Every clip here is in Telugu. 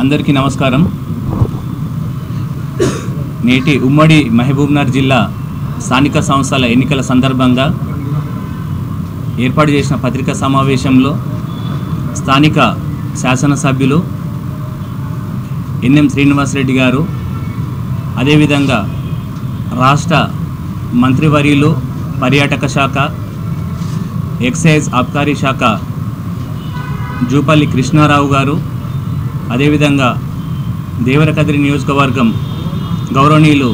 అందరికీ నమస్కారం. నేటి ఉమ్మడి మహబూబ్నగర్ జిల్లా స్థానిక సంస్థల ఎన్నికల సందర్భంగా ఏర్పాటు చేసిన పత్రికా సమావేశంలో స్థానిక శాసనసభ్యులు ఎన్ఎం శ్రీనివాసరెడ్డి గారు అదేవిధంగా రాష్ట్ర మంత్రివర్యులు పర్యాటక శాఖ ఎక్సైజ్ అబ్కారీ శాఖ జూపల్లి కృష్ణారావు గారు అదేవిధంగా దేవరకద్రి నియోజకవర్గం గౌరవనీయులు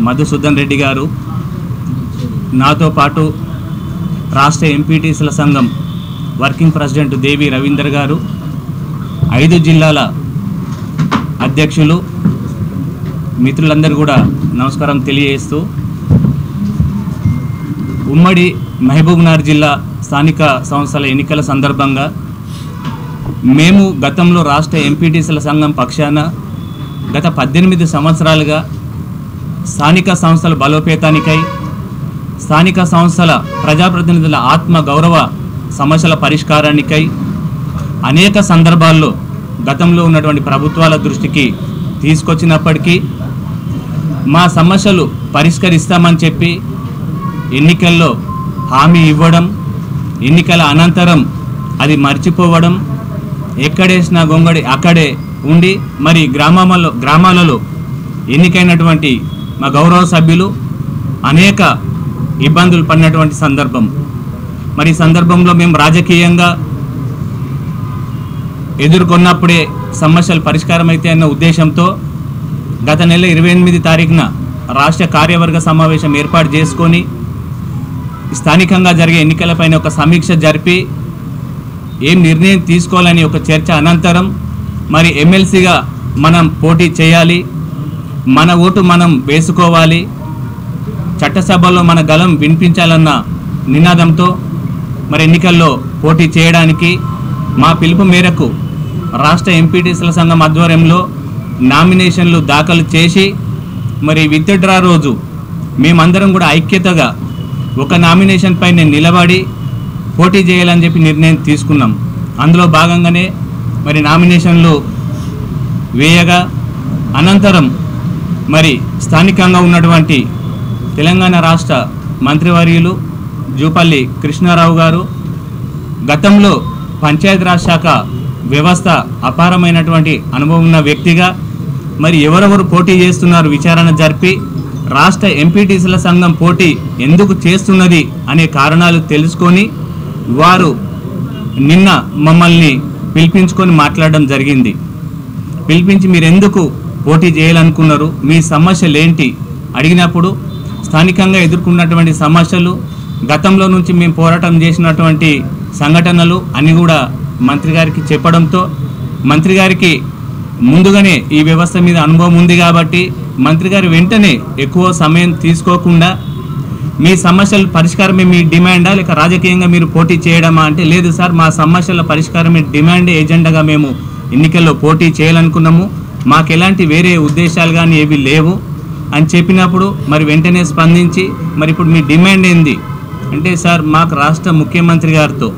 మధుసూదన్ రెడ్డి గారు నాతో పాటు రాష్ట్ర ఎంపీటీసీల సంఘం వర్కింగ్ ప్రెసిడెంట్ దేవి రవీందర్ గారు ఐదు జిల్లాల అధ్యక్షులు మిత్రులందరూ కూడా నమస్కారం తెలియజేస్తూ ఉమ్మడి మహబూబ్నగర్ జిల్లా స్థానిక సంస్థల ఎన్నికల సందర్భంగా మేము గతంలో రాష్ట్ర ఎంపీటీసీల సంఘం పక్షాన గత పద్దెనిమిది సంవత్సరాలుగా స్థానిక సంస్థల బలోపేతానికై స్థానిక సంస్థల ప్రజాప్రతినిధుల ఆత్మ గౌరవ సమస్యల పరిష్కారానికై అనేక సందర్భాల్లో గతంలో ఉన్నటువంటి ప్రభుత్వాల దృష్టికి తీసుకొచ్చినప్పటికీ మా సమస్యలు పరిష్కరిస్తామని చెప్పి ఎన్నికల్లో హామీ ఇవ్వడం ఎన్నికల అనంతరం అది మర్చిపోవడం ఎక్కడేసిన గొంగడి అక్కడే ఉండి మరి గ్రామాలలో గ్రామాలలో ఎన్నికైనటువంటి మా గౌరవ సభ్యులు అనేక ఇబ్బందులు పడినటువంటి సందర్భం. మరి సందర్భంలో మేము రాజకీయంగా ఎదుర్కొన్నప్పుడే సమస్యలు పరిష్కారం అయితే అన్న ఉద్దేశంతో గత నెల ఇరవై ఎనిమిది తారీఖున రాష్ట్ర కార్యవర్గ సమావేశం ఏర్పాటు చేసుకొని స్థానికంగా జరిగే ఎన్నికలపైన ఒక సమీక్ష జరిపి ఏం నిర్ణయం తీసుకోవాలని ఒక చర్చ అనంతరం మరి ఎమ్మెల్సీగా మనం పోటీ చేయాలి. మన ఓటు మనం వేసుకోవాలి. చట్టసభలో మన గలం వినిపించాలన్న నినాదంతో మరి ఎన్నికల్లో పోటీ చేయడానికి మా పిలుపు మేరకు రాష్ట్ర ఎంపీటీసీల సంఘం ఆధ్వర్యంలో నామినేషన్లు దాఖలు చేసి మరి విత్డ్రా రోజు మేమందరం కూడా ఐక్యతగా ఒక నామినేషన్ పైన నిలబడి పోటీ చేయాలని చెప్పి నిర్ణయం తీసుకున్నాం. అందులో భాగంగానే మరి నామినేషన్లు వేయగా అనంతరం మరి స్థానికంగా ఉన్నటువంటి తెలంగాణ రాష్ట్ర మంత్రివర్యులు జూపల్లి కృష్ణారావు గారు గతంలో పంచాయతీరాజ్ శాఖ వ్యవస్థ అపారమైనటువంటి అనుభవం ఉన్న వ్యక్తిగా మరి ఎవరెవరు పోటీ చేస్తున్నారు విచారణ జరిపి రాష్ట్ర ఎంపీటీసీల సంఘం పోటీ ఎందుకు చేస్తున్నది అనే కారణాలు తెలుసుకొని వారు నిన్న మమ్మల్ని పిలిపించుకొని మాట్లాడడం జరిగింది. పిలిపించి మీరు ఎందుకు పోటీ చేయాలనుకున్నారు? మీ సమస్యలు ఏంటి అడిగినప్పుడు స్థానికంగా ఎదుర్కొన్నటువంటి సమస్యలు గతంలో నుంచి మేము పోరాటం చేసినటువంటి సంఘటనలు అని కూడా మంత్రి గారికి చెప్పడంతో మంత్రి గారికి ముందుగానే ఈ వ్యవస్థ మీద అనుభవం ఉంది కాబట్టి మంత్రి గారు వెంటనే ఎక్కువ సమయం తీసుకోకుండా మీ సమస్యల పరిష్కారమే మీ డిమాండా? లేక రాజకీయంగా మీరు పోటీ చేయడమా అంటే లేదు సార్ మా సమస్యల పరిష్కారమే డిమాండ్ ఏజెండాగా మేము ఎన్నికల్లో పోటీ చేయాలనుకున్నాము. మాకు ఎలాంటి వేరే ఉద్దేశాలు కానీ ఏవి లేవు అని చెప్పినప్పుడు మరి వెంటనే స్పందించి మరి ఇప్పుడు మీ డిమాండ్ ఏంది? అంటే సార్ మాకు రాష్ట్ర ముఖ్యమంత్రి గారితో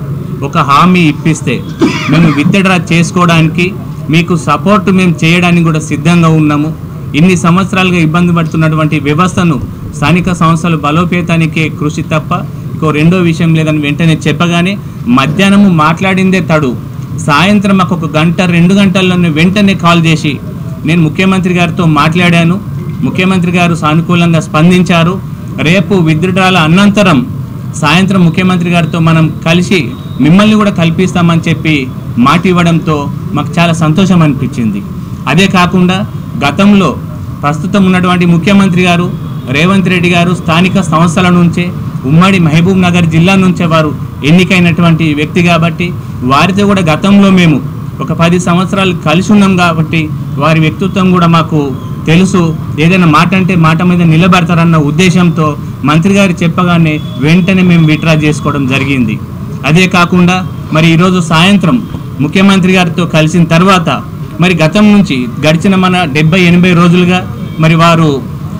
ఒక హామీ ఇప్పిస్తే మేము విత్డ్రా చేసుకోవడానికి మీకు సపోర్ట్ మేము చేయడానికి కూడా సిద్ధంగా ఉన్నాము. ఇన్ని సంవత్సరాలుగా ఇబ్బంది పడుతున్నటువంటి వ్యవస్థను స్థానిక సంస్థలు బలోపేతానికే కృషి తప్ప ఇంకో రెండో విషయం లేదని వెంటనే చెప్పగానే మధ్యాహ్నము మాట్లాడిందే తడు. సాయంత్రం మాకు ఒక గంట రెండు గంటల్లోనే వెంటనే కాల్ చేసి నేను ముఖ్యమంత్రి గారితో మాట్లాడాను. ముఖ్యమంత్రి గారు సానుకూలంగా స్పందించారు. రేపు విద్యుడాల అనంతరం సాయంత్రం ముఖ్యమంత్రి గారితో మనం కలిసి మిమ్మల్ని కూడా కల్పిస్తామని చెప్పి మాట ఇవ్వడంతో మాకు చాలా సంతోషం అనిపించింది. అదే కాకుండా గతంలో ప్రస్తుతం ఉన్నటువంటి ముఖ్యమంత్రి గారు రేవంత్ రెడ్డి గారు స్థానిక సంస్థల నుంచే ఉమ్మడి మహబూబ్ నగర్ జిల్లా నుంచే వారు ఎన్నికైనటువంటి వ్యక్తి కాబట్టి వారితో కూడా గతంలో మేము ఒక పది సంవత్సరాలు కలిసి ఉన్నాం కాబట్టి వారి వ్యక్తిత్వం కూడా మాకు తెలుసు. ఏదైనా మాట అంటే మాట మీద నిలబడతారన్న ఉద్దేశంతో మంత్రి గారు చెప్పగానే వెంటనే మేము విత్డ్రా చేసుకోవడం జరిగింది. అదే కాకుండా మరి ఈరోజు సాయంత్రం ముఖ్యమంత్రి గారితో కలిసిన తర్వాత మరి గతం నుంచి గడిచిన మన డెబ్బై ఎనభై రోజులుగా మరి వారు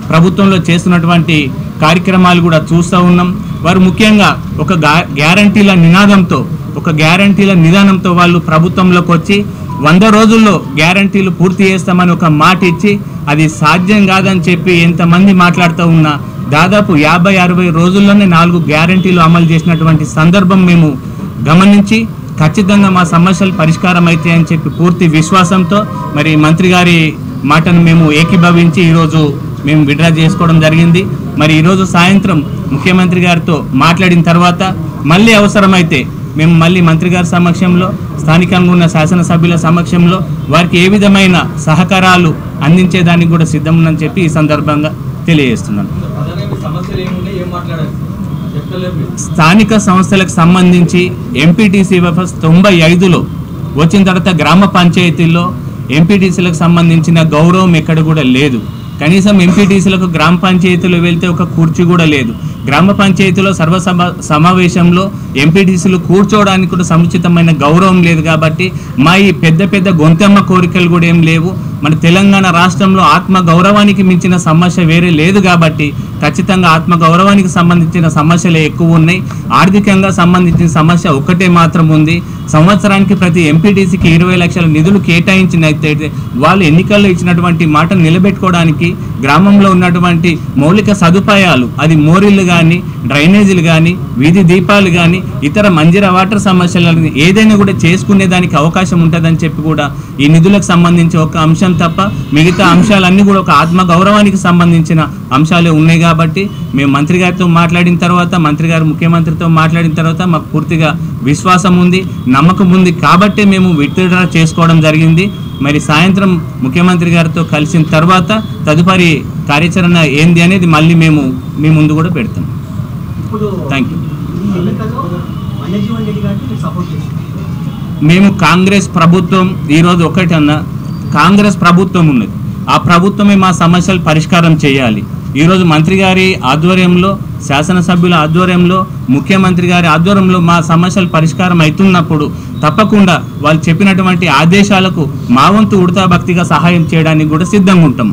ప్రభుత్వంలో చేస్తున్నటువంటి కార్యక్రమాలు కూడా చూస్తూ ఉన్నాం. వారు ముఖ్యంగా ఒక గ్యారంటీల నినాదంతో ఒక గ్యారంటీల నిదానంతో వాళ్ళు ప్రభుత్వంలోకి వచ్చి వంద రోజుల్లో గ్యారంటీలు పూర్తి చేస్తామని ఒక మాట ఇచ్చి అది సాధ్యం కాదని చెప్పి ఎంతమంది మాట్లాడుతూ ఉన్నా దాదాపు యాభై అరవై రోజుల్లోనే నాలుగు గ్యారంటీలు అమలు చేసినటువంటి సందర్భం మేము గమనించి ఖచ్చితంగా మా సమస్యలు పరిష్కారం అవుతాయని చెప్పి పూర్తి విశ్వాసంతో మరి మంత్రి గారి మాటను మేము ఏకీభవించి ఈరోజు మేము విడ్రా చేసుకోవడం జరిగింది. మరి ఈరోజు సాయంత్రం ముఖ్యమంత్రి గారితో మాట్లాడిన తర్వాత మళ్ళీ అవసరమైతే మేము మళ్ళీ మంత్రి గారి సమక్షంలో స్థానికంగా ఉన్న శాసనసభ్యుల సమక్షంలో వారికి ఏ విధమైన సహకారాలు అందించేదానికి కూడా సిద్ధం ఉందని చెప్పి ఈ సందర్భంగా తెలియజేస్తున్నాను. స్థానిక సంస్థలకు సంబంధించి ఎంపీటీసీ వ్యవస్థ తొంభై ఐదులో వచ్చిన తర్వాత గ్రామ పంచాయతీల్లో ఎంపీటీసీలకు సంబంధించిన గౌరవం ఎక్కడ కూడా లేదు. కనీసం ఎంపీటీసీలకు గ్రామ పంచాయతీలో వెళ్తే ఒక కుర్చీ కూడా లేదు. గ్రామ పంచాయతీలో సర్వసభ సమావేశంలో ఎంపీటీసీలు కూర్చోవడానికి కూడా సముచితమైన గౌరవం లేదు కాబట్టి మా ఈ పెద్ద పెద్ద గొంతెమ్మ కోరికలు కూడా ఏం లేవు. మన తెలంగాణ రాష్ట్రంలో ఆత్మ గౌరవానికి మించిన సమస్య వేరే లేదు కాబట్టి ఖచ్చితంగా ఆత్మ గౌరవానికి సంబంధించిన సమస్యలే ఎక్కువ ఉన్నాయి. ఆర్థికంగా సంబంధించిన సమస్య ఒక్కటే మాత్రం ఉంది. సంవత్సరానికి ప్రతి ఎంపీటీసీకి ఇరవై లక్షల నిధులు కేటాయించినట్లయితే వాళ్ళు ఎన్నికల్లో ఇచ్చినటువంటి మాటను నిలబెట్టుకోవడానికి గ్రామంలో ఉన్నటువంటి మౌలిక సదుపాయాలు అది మోరీలు కానీ డ్రైనేజీలు కానీ వీధి దీపాలు కానీ ఇతర మంజీర వాటర్ సమస్యలను ఏదైనా కూడా చేసుకునే దానికి అవకాశం ఉంటుందని చెప్పి కూడా ఈ నిధులకు సంబంధించి ఒక అంశం తప్ప మిగతా అంశాలన్నీ కూడా ఒక ఆత్మ గౌరవానికి సంబంధించిన అంశాలే ఉన్నాయి కాబట్టి మేము మంత్రి గారితో మాట్లాడిన తర్వాత మంత్రి గారు ముఖ్యమంత్రితో మాట్లాడిన తర్వాత మాకు పూర్తిగా విశ్వాసం ఉంది నమ్మకం ఉంది కాబట్టే మేము విత్డ్రా చేసుకోవడం జరిగింది. మరి సాయంత్రం ముఖ్యమంత్రి గారితో కలిసిన తర్వాత తదుపరి కార్యాచరణ ఏంది అనేది మళ్ళీ మేము మీ ముందు కూడా పెడతాం. థ్యాంక్ యూ మేము కాంగ్రెస్ ప్రభుత్వం ఈరోజు ఒకటి అన్న కాంగ్రెస్ ప్రభుత్వం ఉన్నది. ఆ ప్రభుత్వమే మా సమస్యలు పరిష్కారం చేయాలి. ఈరోజు మంత్రి గారి ఆధ్వర్యంలో శాసనసభ్యుల ఆధ్వర్యంలో ముఖ్యమంత్రి గారి ఆధ్వర్యంలో మా సమస్యలు పరిష్కారం అవుతున్నప్పుడు తప్పకుండా వాళ్ళు చెప్పినటువంటి ఆదేశాలకు మా వంతు ఉడతా భక్తిగా సహాయం చేయడానికి కూడా సిద్ధంగా ఉంటాం